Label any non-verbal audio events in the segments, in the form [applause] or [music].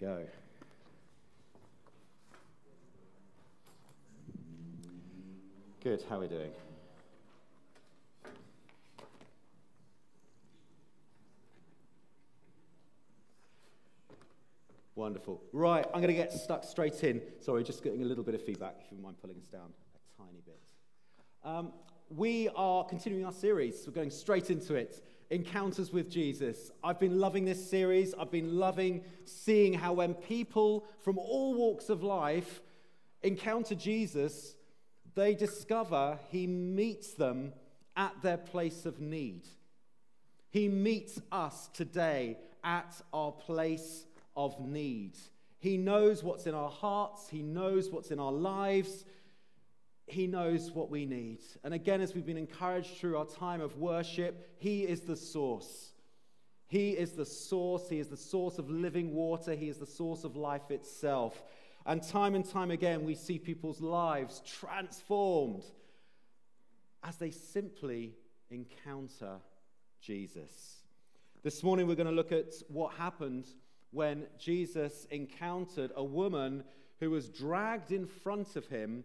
go. Good, how are we doing? Wonderful. Right, I'm going to get stuck straight in. Sorry, just getting a little bit of feedback, if you mind pulling us down a tiny bit. Um, we are continuing our series. We're going straight into it. Encounters with Jesus. I've been loving this series. I've been loving seeing how when people from all walks of life encounter Jesus, they discover he meets them at their place of need. He meets us today at our place of need. He knows what's in our hearts, He knows what's in our lives, He knows what we need. And again, as we've been encouraged through our time of worship, He is the source. He is the source. He is the source of living water. He is the source of life itself. And time and time again, we see people's lives transformed as they simply encounter Jesus. This morning, we're going to look at what happened when Jesus encountered a woman who was dragged in front of him,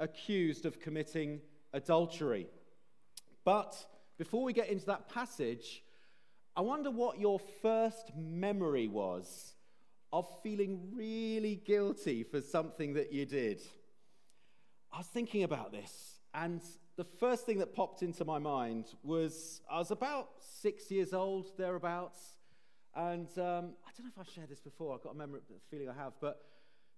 accused of committing adultery. But before we get into that passage, I wonder what your first memory was of feeling really guilty for something that you did. I was thinking about this, and the first thing that popped into my mind was I was about six years old, thereabouts, and um, I don't know if I've shared this before. I've got a memory, feeling I have, but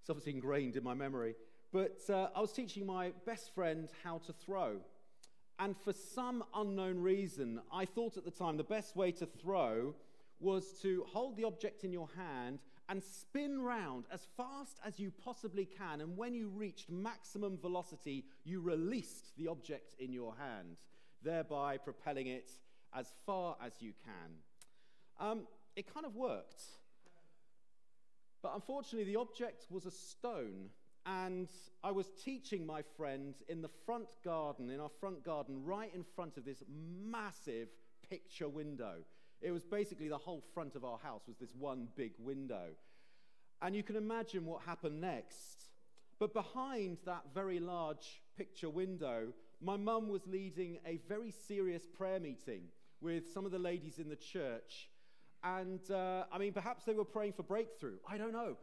it's obviously ingrained in my memory. But uh, I was teaching my best friend how to throw. And for some unknown reason, I thought at the time the best way to throw was to hold the object in your hand and spin round as fast as you possibly can. And when you reached maximum velocity, you released the object in your hand, thereby propelling it as far as you can. Um, it kind of worked. But unfortunately, the object was a stone. And I was teaching my friend in the front garden, in our front garden, right in front of this massive picture window. It was basically the whole front of our house was this one big window. And you can imagine what happened next. But behind that very large picture window, my mum was leading a very serious prayer meeting with some of the ladies in the church and uh, I mean, perhaps they were praying for breakthrough. I don't know.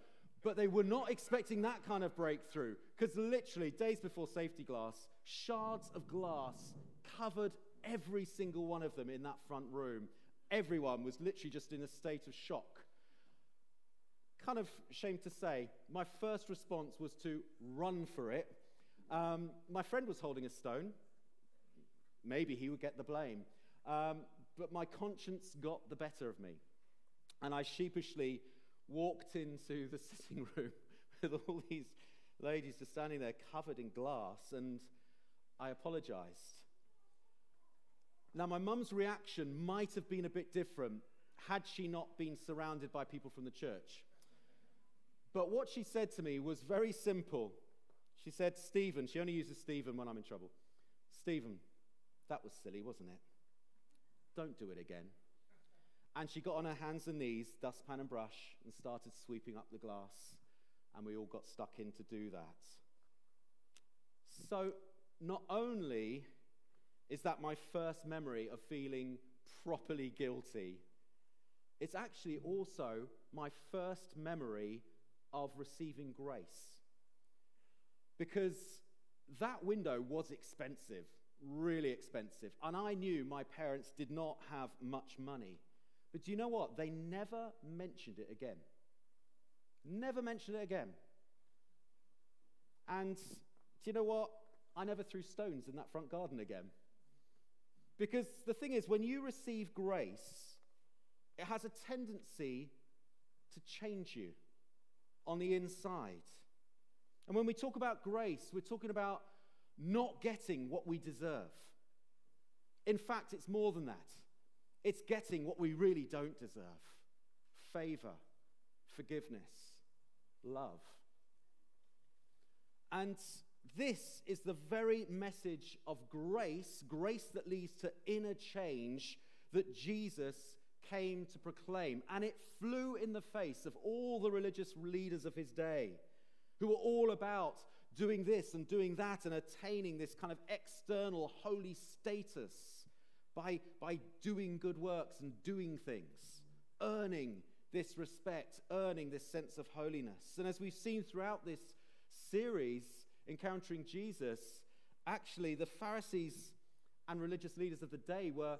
But they were not expecting that kind of breakthrough because literally, days before safety glass, shards of glass covered every single one of them in that front room. Everyone was literally just in a state of shock. Kind of shame to say, my first response was to run for it. Um, my friend was holding a stone. Maybe he would get the blame. Um, but my conscience got the better of me. And I sheepishly walked into the [laughs] sitting room with all these ladies just standing there covered in glass, and I apologized. Now, my mum's reaction might have been a bit different had she not been surrounded by people from the church. But what she said to me was very simple. She said, Stephen, she only uses Stephen when I'm in trouble. Stephen, that was silly, wasn't it? Don't do it again. And she got on her hands and knees, dustpan and brush, and started sweeping up the glass. And we all got stuck in to do that. So, not only is that my first memory of feeling properly guilty, it's actually also my first memory of receiving grace. Because that window was expensive, really expensive. And I knew my parents did not have much money. But do you know what? They never mentioned it again. Never mentioned it again. And do you know what? I never threw stones in that front garden again. Because the thing is, when you receive grace, it has a tendency to change you on the inside. And when we talk about grace, we're talking about not getting what we deserve. In fact, it's more than that. It's getting what we really don't deserve. Favor, forgiveness, love. And this is the very message of grace, grace that leads to inner change that Jesus came to proclaim, and it flew in the face of all the religious leaders of his day, who were all about doing this and doing that and attaining this kind of external holy status by, by doing good works and doing things, earning this respect, earning this sense of holiness. And as we've seen throughout this series, Encountering Jesus, actually the Pharisees and religious leaders of the day were,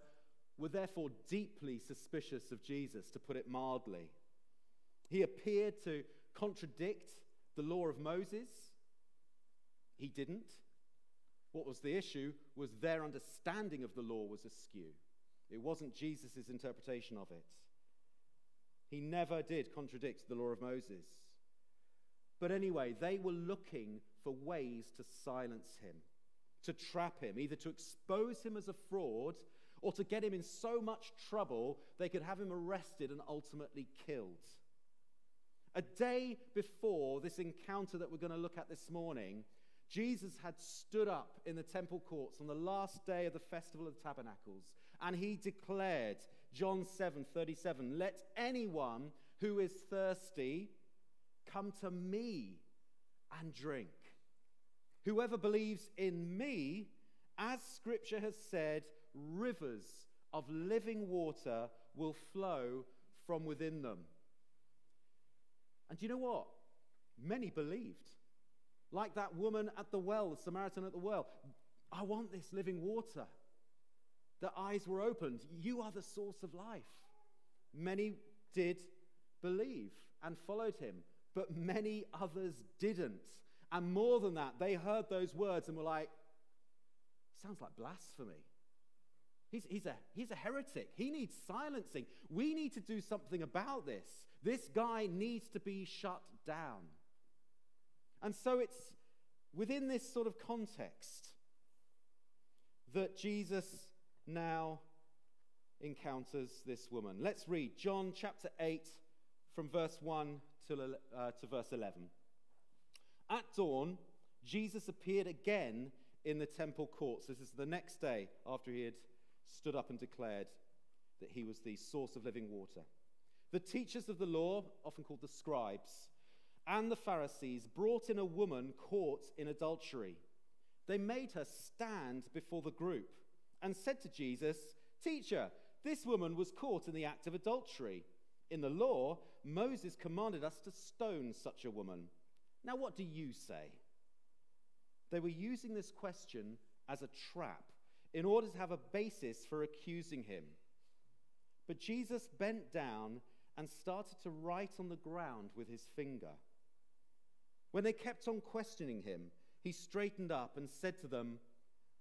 were therefore deeply suspicious of Jesus, to put it mildly. He appeared to contradict the law of Moses. He didn't. What was the issue was their understanding of the law was askew. It wasn't Jesus' interpretation of it. He never did contradict the law of Moses. But anyway, they were looking for ways to silence him, to trap him, either to expose him as a fraud or to get him in so much trouble they could have him arrested and ultimately killed. A day before this encounter that we're going to look at this morning, Jesus had stood up in the temple courts on the last day of the festival of the tabernacles and he declared John 7:37 let anyone who is thirsty come to me and drink. Whoever believes in me as scripture has said rivers of living water will flow from within them. And you know what? Many believed like that woman at the well, the Samaritan at the well. I want this living water. Their eyes were opened. You are the source of life. Many did believe and followed him, but many others didn't. And more than that, they heard those words and were like, sounds like blasphemy. He's, he's, a, he's a heretic. He needs silencing. We need to do something about this. This guy needs to be shut down. And so it's within this sort of context that Jesus now encounters this woman. Let's read John chapter 8 from verse 1 to, uh, to verse 11. At dawn, Jesus appeared again in the temple courts. This is the next day after he had stood up and declared that he was the source of living water. The teachers of the law, often called the scribes, and the Pharisees brought in a woman caught in adultery. They made her stand before the group and said to Jesus, Teacher, this woman was caught in the act of adultery. In the law, Moses commanded us to stone such a woman. Now, what do you say? They were using this question as a trap in order to have a basis for accusing him. But Jesus bent down and started to write on the ground with his finger. When they kept on questioning him, he straightened up and said to them,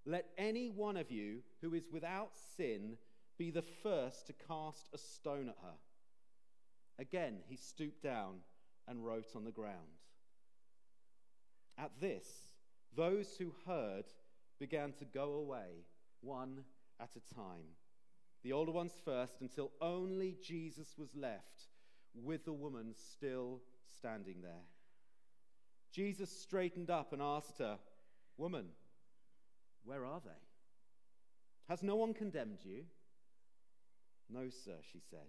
Let any one of you who is without sin be the first to cast a stone at her. Again, he stooped down and wrote on the ground. At this, those who heard began to go away, one at a time. The older ones first, until only Jesus was left, with the woman still standing there. Jesus straightened up and asked her, Woman, where are they? Has no one condemned you? No, sir, she said.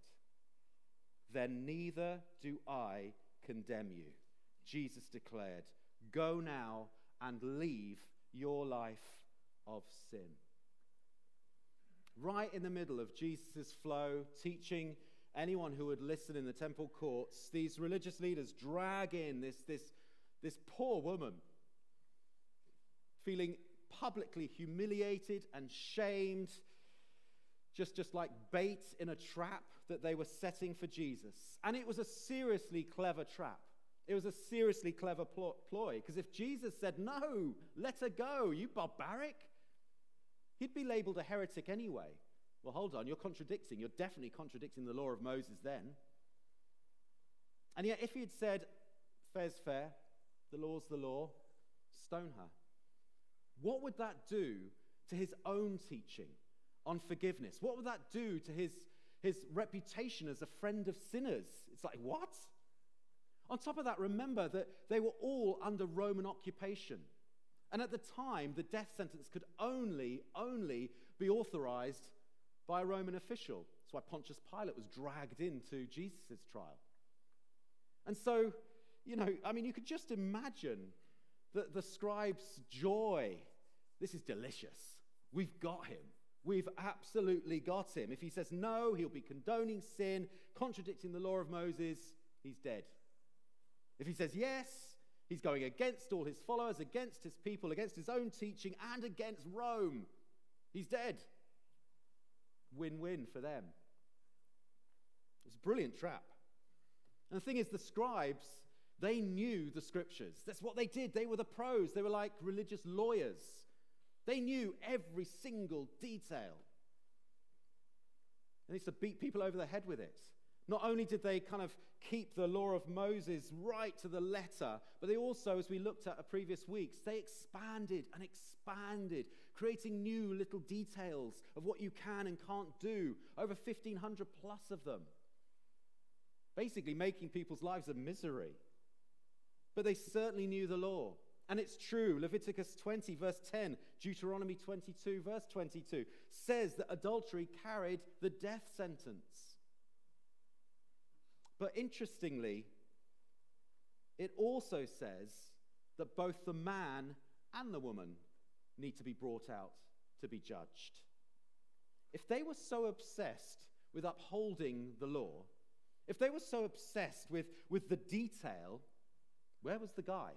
Then neither do I condemn you. Jesus declared, Go now and leave your life of sin. Right in the middle of Jesus' flow, teaching anyone who would listen in the temple courts, these religious leaders drag in this, this this poor woman, feeling publicly humiliated and shamed, just, just like bait in a trap that they were setting for Jesus. And it was a seriously clever trap. It was a seriously clever ploy, because if Jesus said, No, let her go, you barbaric, he'd be labeled a heretic anyway. Well, hold on, you're contradicting. You're definitely contradicting the law of Moses then. And yet, if he had said, Fair's fair, the law's the law, stone her. What would that do to his own teaching on forgiveness? What would that do to his, his reputation as a friend of sinners? It's like, what? On top of that, remember that they were all under Roman occupation. And at the time, the death sentence could only, only be authorized by a Roman official. That's why Pontius Pilate was dragged into Jesus' trial. And so, you know, I mean, you could just imagine the, the scribe's joy. This is delicious. We've got him. We've absolutely got him. If he says no, he'll be condoning sin, contradicting the law of Moses. He's dead. If he says yes, he's going against all his followers, against his people, against his own teaching, and against Rome. He's dead. Win win for them. It's a brilliant trap. And the thing is, the scribes, they knew the scriptures. That's what they did. They were the pros, they were like religious lawyers. They knew every single detail. They used to beat people over the head with it. Not only did they kind of keep the law of Moses right to the letter, but they also, as we looked at a previous weeks, they expanded and expanded, creating new little details of what you can and can't do, over 1,500 plus of them. Basically, making people's lives a misery. But they certainly knew the law. And it's true. Leviticus 20, verse 10, Deuteronomy 22, verse 22, says that adultery carried the death sentence. But interestingly, it also says that both the man and the woman need to be brought out to be judged. If they were so obsessed with upholding the law, if they were so obsessed with, with the detail, where was the guy?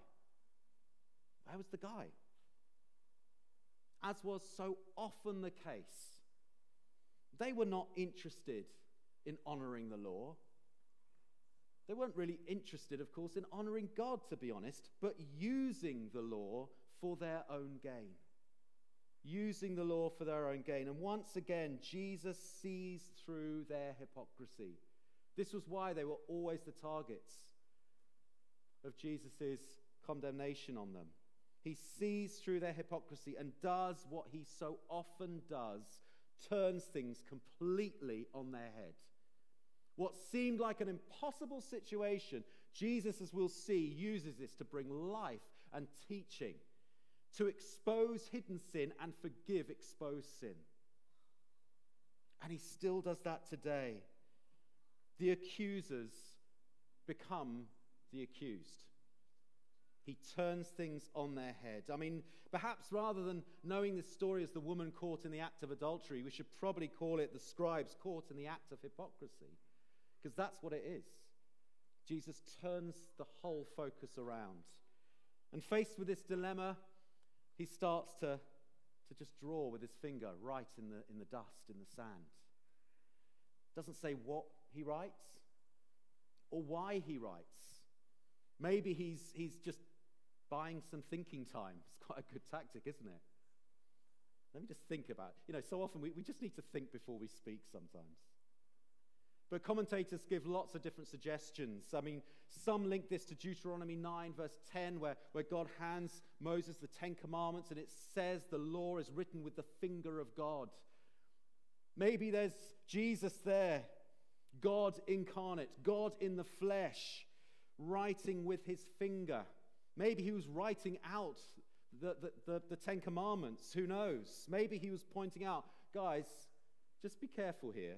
Where was the guy? As was so often the case, they were not interested in honoring the law. They weren't really interested, of course, in honoring God, to be honest, but using the law for their own gain. Using the law for their own gain. And once again, Jesus sees through their hypocrisy. This was why they were always the targets of Jesus' condemnation on them. He sees through their hypocrisy and does what he so often does turns things completely on their head. What seemed like an impossible situation, Jesus, as we'll see, uses this to bring life and teaching, to expose hidden sin and forgive exposed sin. And he still does that today. The accusers become the accused. He turns things on their head. I mean, perhaps rather than knowing this story as the woman caught in the act of adultery, we should probably call it the scribes caught in the act of hypocrisy because that's what it is. Jesus turns the whole focus around. And faced with this dilemma, he starts to, to just draw with his finger right in the, in the dust, in the sand. Doesn't say what he writes or why he writes. Maybe he's, he's just buying some thinking time. It's quite a good tactic, isn't it? Let me just think about it. You know, so often we, we just need to think before we speak sometimes. But commentators give lots of different suggestions. I mean, some link this to Deuteronomy 9, verse 10, where, where God hands Moses the Ten Commandments and it says the law is written with the finger of God. Maybe there's Jesus there, God incarnate, God in the flesh, writing with his finger. Maybe he was writing out the, the, the, the Ten Commandments. Who knows? Maybe he was pointing out, guys, just be careful here.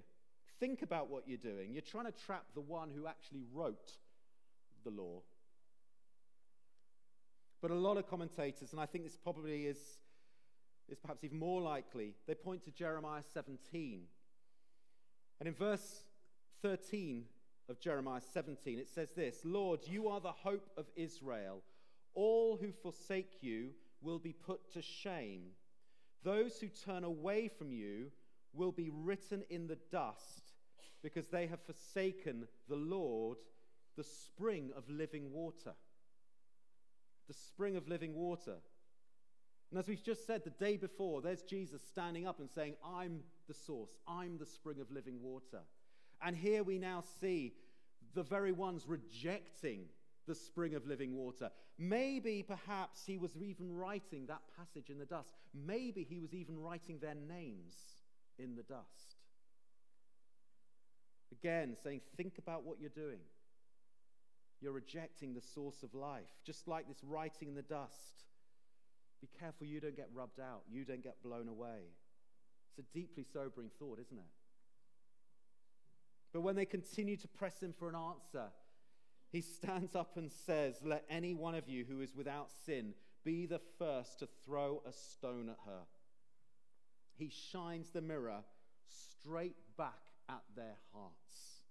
Think about what you're doing. You're trying to trap the one who actually wrote the law. But a lot of commentators, and I think this probably is, is perhaps even more likely, they point to Jeremiah 17. And in verse 13 of Jeremiah 17, it says this Lord, you are the hope of Israel. All who forsake you will be put to shame. Those who turn away from you will be written in the dust because they have forsaken the Lord, the spring of living water. The spring of living water. And as we've just said the day before, there's Jesus standing up and saying, I'm the source, I'm the spring of living water. And here we now see the very ones rejecting the spring of living water. Maybe, perhaps, he was even writing that passage in the dust. Maybe he was even writing their names in the dust. Again, saying, think about what you're doing. You're rejecting the source of life, just like this writing in the dust. Be careful you don't get rubbed out, you don't get blown away. It's a deeply sobering thought, isn't it? But when they continue to press him for an answer, he stands up and says, Let any one of you who is without sin be the first to throw a stone at her. He shines the mirror straight back at their hearts.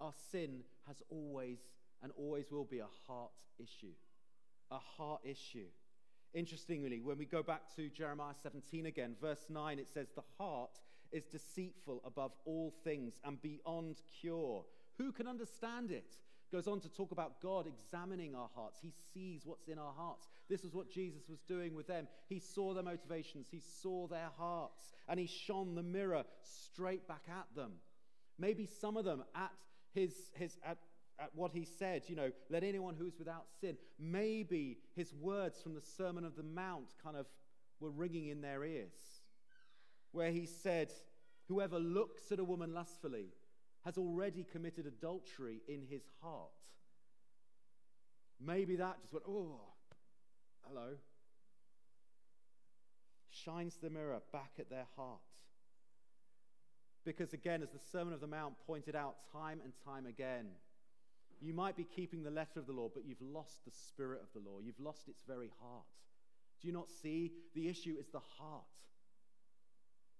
Our sin has always and always will be a heart issue. A heart issue. Interestingly, when we go back to Jeremiah 17 again, verse 9, it says, The heart is deceitful above all things and beyond cure. Who can understand it? Goes on to talk about God examining our hearts. He sees what's in our hearts. This is what Jesus was doing with them. He saw their motivations, he saw their hearts, and he shone the mirror straight back at them. Maybe some of them at his, his at at what he said, you know, let anyone who is without sin. Maybe his words from the Sermon of the Mount kind of were ringing in their ears, where he said, Whoever looks at a woman lustfully has already committed adultery in his heart. Maybe that just went, oh, hello. Shines the mirror back at their heart. Because again, as the Sermon of the Mount pointed out time and time again, you might be keeping the letter of the law, but you've lost the spirit of the law. You've lost its very heart. Do you not see? The issue is the heart.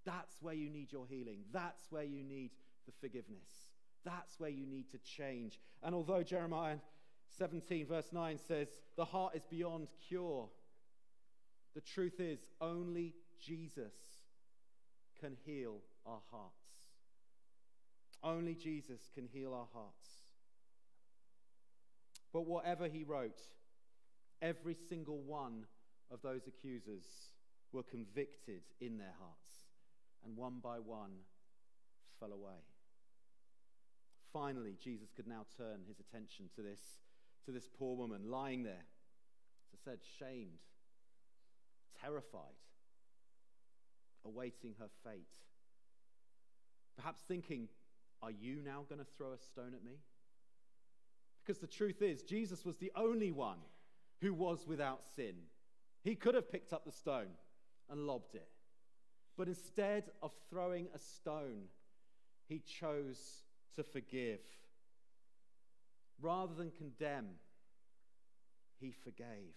That's where you need your healing. That's where you need the forgiveness. That's where you need to change. And although Jeremiah 17, verse 9 says, the heart is beyond cure, the truth is only Jesus can heal our hearts. Only Jesus can heal our hearts. But whatever he wrote, every single one of those accusers were convicted in their hearts, and one by one fell away. Finally, Jesus could now turn his attention to this, to this poor woman lying there, as I said, shamed, terrified, awaiting her fate. Perhaps thinking, Are you now going to throw a stone at me? Because the truth is, Jesus was the only one who was without sin. He could have picked up the stone and lobbed it. But instead of throwing a stone, he chose to forgive. Rather than condemn, he forgave.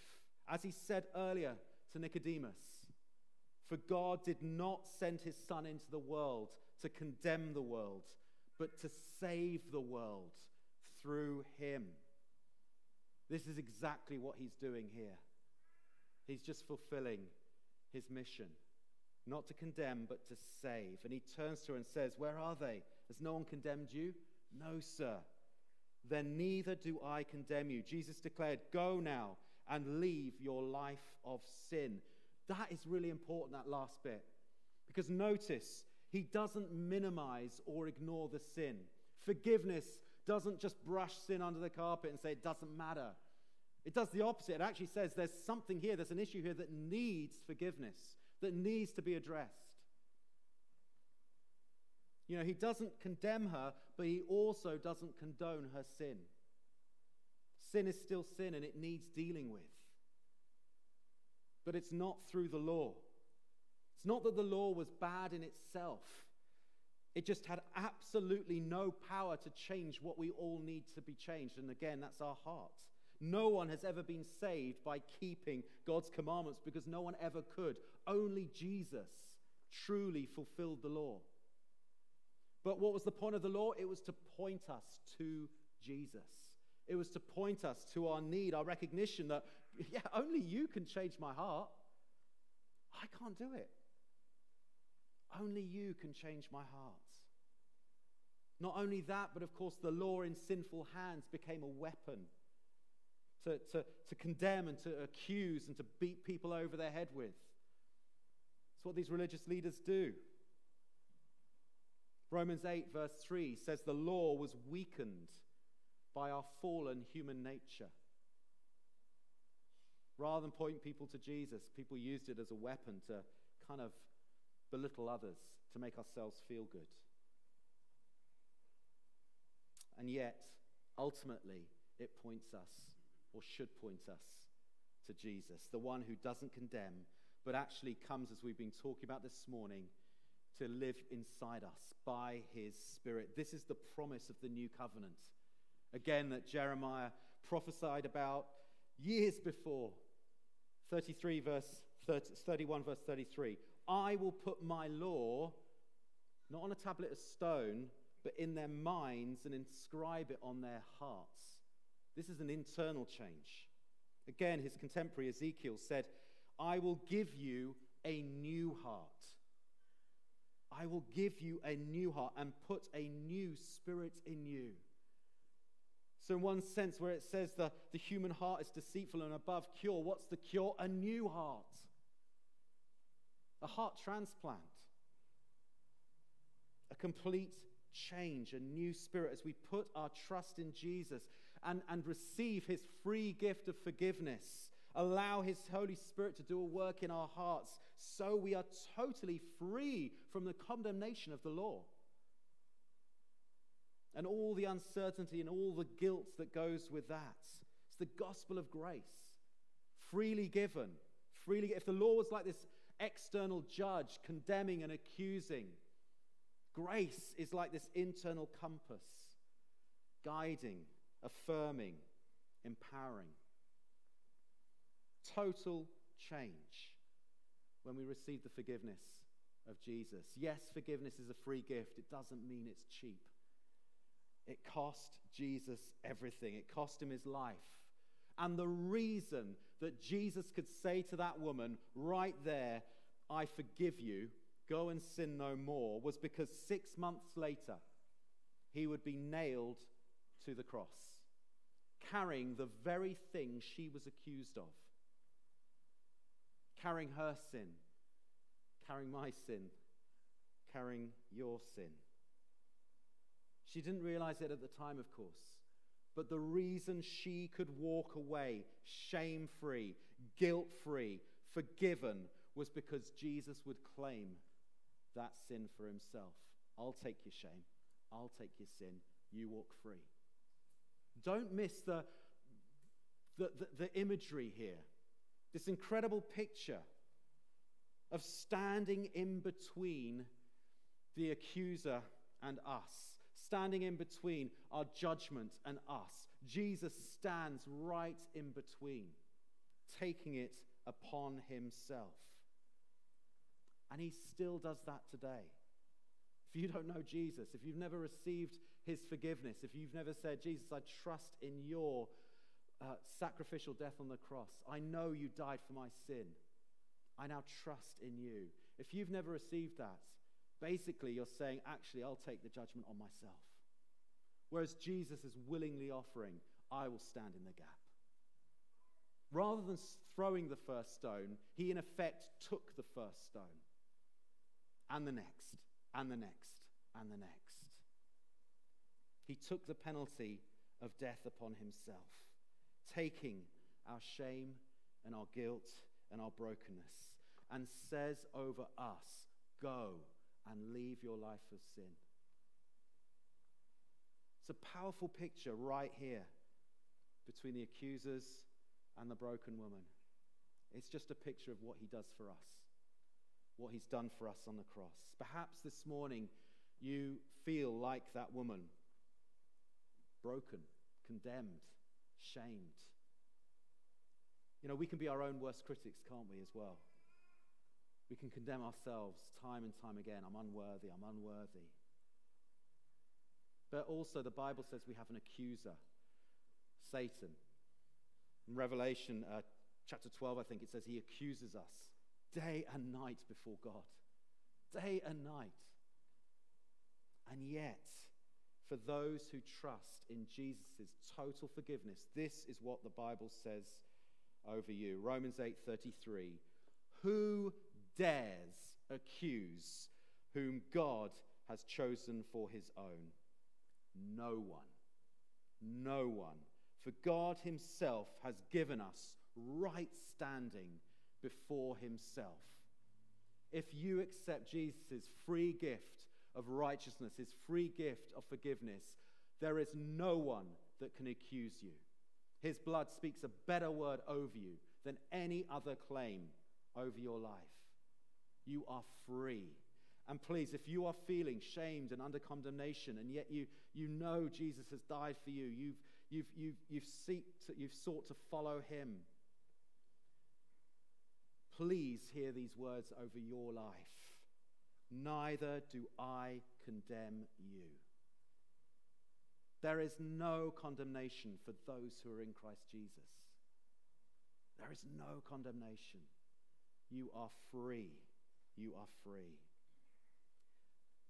As he said earlier to Nicodemus, for God did not send his Son into the world to condemn the world, but to save the world through him. This is exactly what he's doing here. He's just fulfilling his mission, not to condemn, but to save. And he turns to her and says, Where are they? Has no one condemned you? No, sir. Then neither do I condemn you. Jesus declared, Go now and leave your life of sin. That is really important, that last bit. Because notice, he doesn't minimize or ignore the sin. Forgiveness doesn't just brush sin under the carpet and say it doesn't matter. It does the opposite. It actually says there's something here, there's an issue here that needs forgiveness, that needs to be addressed. You know, he doesn't condemn her, but he also doesn't condone her sin. Sin is still sin and it needs dealing with. But it's not through the law. It's not that the law was bad in itself. It just had absolutely no power to change what we all need to be changed. And again, that's our heart. No one has ever been saved by keeping God's commandments because no one ever could. Only Jesus truly fulfilled the law. But what was the point of the law? It was to point us to Jesus. It was to point us to our need, our recognition that, [laughs] yeah, only you can change my heart. I can't do it. Only you can change my heart. Not only that, but of course, the law in sinful hands became a weapon to, to, to condemn and to accuse and to beat people over their head with. It's what these religious leaders do. Romans 8, verse 3 says the law was weakened by our fallen human nature. Rather than point people to Jesus, people used it as a weapon to kind of belittle others, to make ourselves feel good. And yet, ultimately, it points us, or should point us, to Jesus, the one who doesn't condemn, but actually comes, as we've been talking about this morning, to live inside us by his Spirit. This is the promise of the new covenant. Again, that Jeremiah prophesied about years before. 33 verse 30, 31 verse 33. I will put my law not on a tablet of stone, but in their minds and inscribe it on their hearts. This is an internal change. Again, his contemporary Ezekiel said, I will give you a new heart. I will give you a new heart and put a new spirit in you. So, in one sense, where it says the, the human heart is deceitful and above cure, what's the cure? A new heart, a heart transplant, a complete change, a new spirit as we put our trust in Jesus and, and receive his free gift of forgiveness. Allow his Holy Spirit to do a work in our hearts so we are totally free from the condemnation of the law and all the uncertainty and all the guilt that goes with that. It's the gospel of grace, freely given. Freely, if the law was like this external judge condemning and accusing, grace is like this internal compass, guiding, affirming, empowering. Total change when we receive the forgiveness of Jesus. Yes, forgiveness is a free gift, it doesn't mean it's cheap. It cost Jesus everything, it cost him his life. And the reason that Jesus could say to that woman right there, I forgive you, go and sin no more, was because six months later, he would be nailed to the cross, carrying the very thing she was accused of, carrying her sin, carrying my sin, carrying your sin. She didn't realize it at the time, of course. But the reason she could walk away shame free, guilt free, forgiven was because Jesus would claim that sin for himself. I'll take your shame. I'll take your sin. You walk free. Don't miss the, the, the, the imagery here. This incredible picture of standing in between the accuser and us standing in between our judgment and us. Jesus stands right in between, taking it upon himself. And he still does that today. If you don't know Jesus, if you've never received his forgiveness, if you've never said, Jesus, I trust in your uh, sacrificial death on the cross, I know you died for my sin. I now trust in you. If you've never received that, Basically, you're saying, actually, I'll take the judgment on myself. Whereas Jesus is willingly offering, I will stand in the gap. Rather than throwing the first stone, he in effect took the first stone, and the next, and the next, and the next. He took the penalty of death upon himself, taking our shame and our guilt and our brokenness, and says over us, Go and leave your life of sin. It's a powerful picture right here between the accusers and the broken woman. It's just a picture of what he does for us, what he's done for us on the cross. Perhaps this morning you feel like that woman broken, condemned, shamed. You know, we can be our own worst critics, can't we, as well? We can condemn ourselves time and time again. I'm unworthy, I'm unworthy. But also, the Bible says we have an accuser, Satan. In Revelation uh, chapter 12, I think it says he accuses us day and night before God. Day and night. And yet, for those who trust in Jesus' total forgiveness, this is what the Bible says over you. Romans 8:33. Who dares accuse whom God has chosen for his own? No one. No one. For God himself has given us right standing before himself. If you accept Jesus' free gift of righteousness, his free gift of forgiveness, there is no one that can accuse you. His blood speaks a better word over you than any other claim over your life. You are free. And please, if you are feeling shamed and under condemnation, and yet you, you know Jesus has died for you, you've, you've, you've, you've, to, you've sought to follow him, please hear these words over your life. Neither do I condemn you. There is no condemnation for those who are in Christ Jesus. There is no condemnation. You are free. You are free.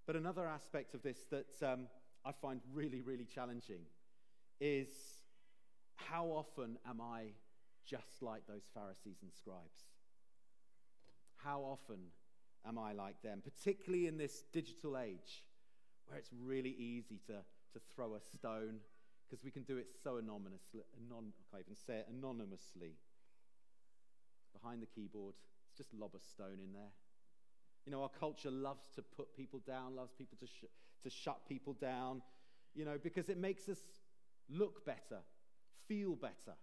But another aspect of this that um, I find really, really challenging is how often am I just like those Pharisees and scribes? How often am I like them, particularly in this digital age where it's really easy to, to throw a stone because we can do it so anonymously, anon, I even say it, anonymously. Behind the keyboard, it's just lob a stone in there. You know, our culture loves to put people down, loves people to, sh- to shut people down, you know, because it makes us look better, feel better.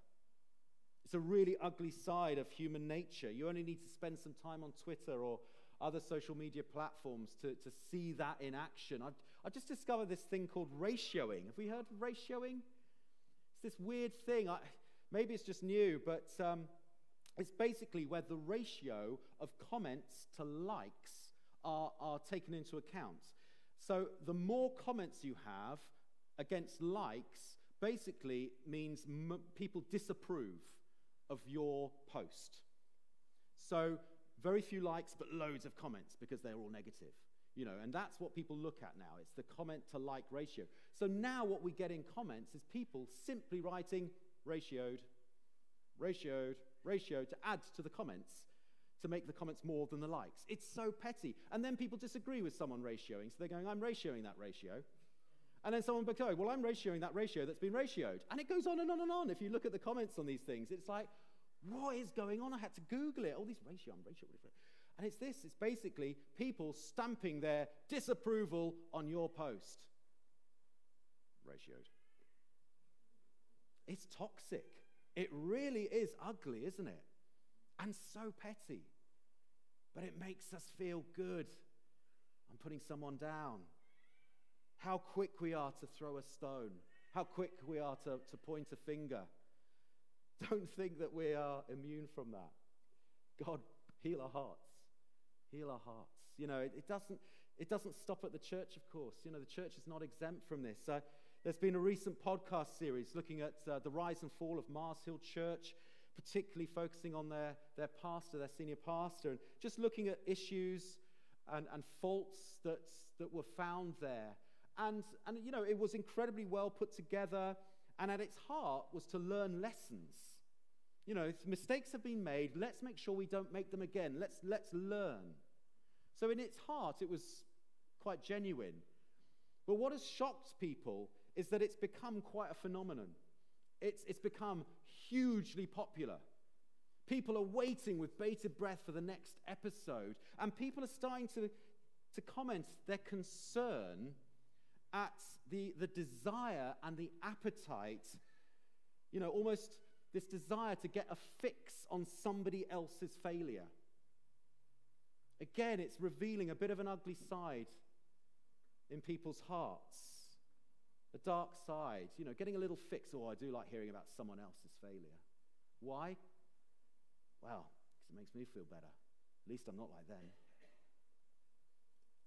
It's a really ugly side of human nature. You only need to spend some time on Twitter or other social media platforms to, to see that in action. I've, I've just discovered this thing called ratioing. Have we heard of ratioing? It's this weird thing. I, maybe it's just new, but um, it's basically where the ratio of comments to likes are, are taken into account. So the more comments you have against likes basically means people disapprove of your post. So very few likes, but loads of comments because they're all negative. You know, and that's what people look at now. It's the comment to like ratio. So now what we get in comments is people simply writing ratioed, ratioed, ratio to add to the comments to make the comments more than the likes. It's so petty. And then people disagree with someone ratioing, so they're going, I'm ratioing that ratio. And then someone will go, well, I'm ratioing that ratio that's been ratioed. And it goes on and on and on. If you look at the comments on these things, it's like, what is going on? I had to Google it. All these ratio, I'm ratio. And it's this it's basically people stamping their disapproval on your post. Ratioed. It's toxic. It really is ugly, isn't it? And so petty. But it makes us feel good. I'm putting someone down. How quick we are to throw a stone. How quick we are to, to point a finger. [laughs] Don't think that we are immune from that. God, heal our hearts. Heal our hearts. You know, it, it doesn't, it doesn't stop at the church, of course. You know, the church is not exempt from this. Uh, there's been a recent podcast series looking at uh, the rise and fall of Mars Hill Church, particularly focusing on their, their pastor, their senior pastor, and just looking at issues and, and faults that, that were found there. And, and, you know, it was incredibly well put together, and at its heart was to learn lessons. You know, if mistakes have been made, let's make sure we don't make them again. Let's, let's learn. So, in its heart, it was quite genuine. But what has shocked people is that it's become quite a phenomenon. It's, it's become hugely popular. People are waiting with bated breath for the next episode, and people are starting to, to comment their concern at the, the desire and the appetite, you know, almost this desire to get a fix on somebody else's failure. Again, it's revealing a bit of an ugly side in people's hearts a dark side, you know, getting a little fix. Oh, I do like hearing about someone else's failure. Why? Well, because it makes me feel better. At least I'm not like them.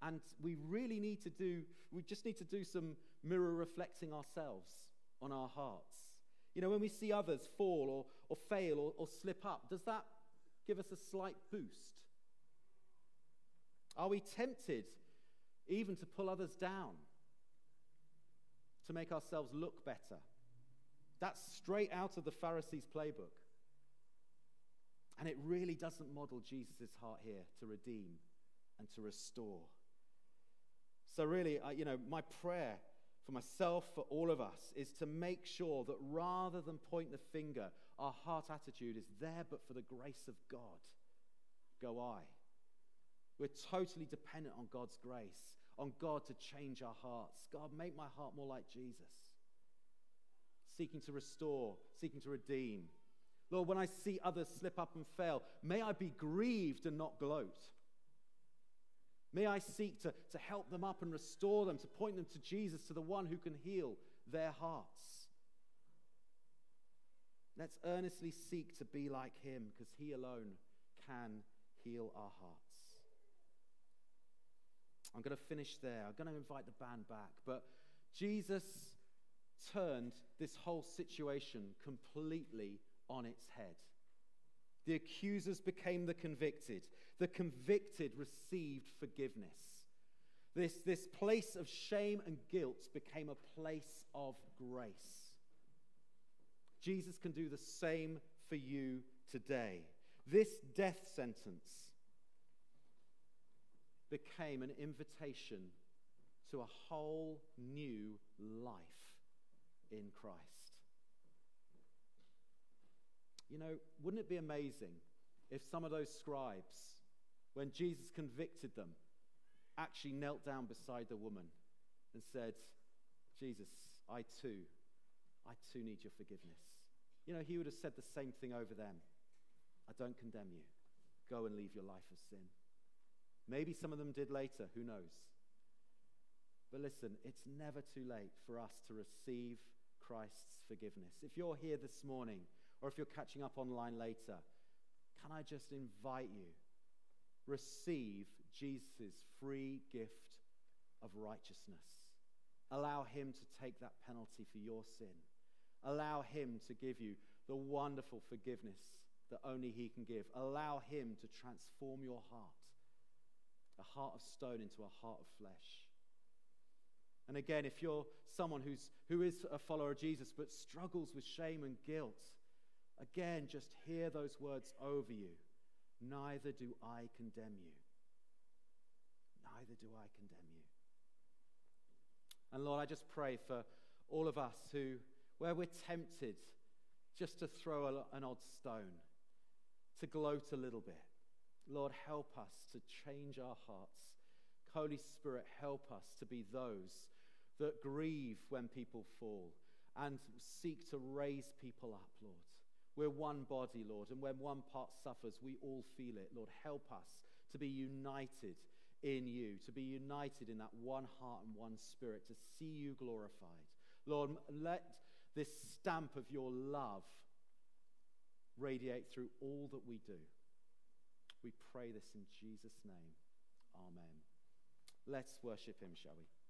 And we really need to do, we just need to do some mirror reflecting ourselves on our hearts. You know, when we see others fall or, or fail or, or slip up, does that give us a slight boost? Are we tempted even to pull others down? to make ourselves look better. That's straight out of the Pharisees' playbook. And it really doesn't model Jesus' heart here to redeem and to restore. So, really, I, you know, my prayer for myself, for all of us, is to make sure that rather than point the finger, our heart attitude is there, but for the grace of God, go I. We're totally dependent on God's grace on God to change our hearts. God, make my heart more like Jesus. Seeking to restore, seeking to redeem. Lord, when I see others slip up and fail, may I be grieved and not gloat. May I seek to, to help them up and restore them, to point them to Jesus, to the one who can heal their hearts. Let's earnestly seek to be like him because he alone can heal our hearts. I'm going to finish there. I'm going to invite the band back. But Jesus turned this whole situation completely on its head. The accusers became the convicted. The convicted received forgiveness. This, this place of shame and guilt became a place of grace. Jesus can do the same for you today. This death sentence became an invitation to a whole new life in Christ. You know, wouldn't it be amazing if some of those scribes, when Jesus convicted them, actually knelt down beside the woman and said, Jesus, I too, I too need your forgiveness. You know, he would have said the same thing over them. I don't condemn you. Go and leave your life of sin. Maybe some of them did later, who knows? But listen, it's never too late for us to receive Christ's forgiveness. If you're here this morning, or if you're catching up online later, can I just invite you? Receive Jesus' free gift of righteousness. Allow Him to take that penalty for your sin. Allow Him to give you the wonderful forgiveness that only He can give. Allow Him to transform your heart, a heart of stone into a heart of flesh. And again, if you're someone who's, who is a follower of Jesus but struggles with shame and guilt, again, just hear those words over you. Neither do I condemn you. Neither do I condemn you. And Lord, I just pray for all of us who, where we're tempted just to throw a, an odd stone, to gloat a little bit. Lord, help us to change our hearts. Holy Spirit, help us to be those that grieve when people fall and seek to raise people up, Lord. We're one body, Lord, and when one part suffers, we all feel it. Lord, help us to be united in you, to be united in that one heart and one spirit, to see you glorified. Lord, let this stamp of your love radiate through all that we do. We pray this in Jesus' name. Amen. Let's worship him, shall we?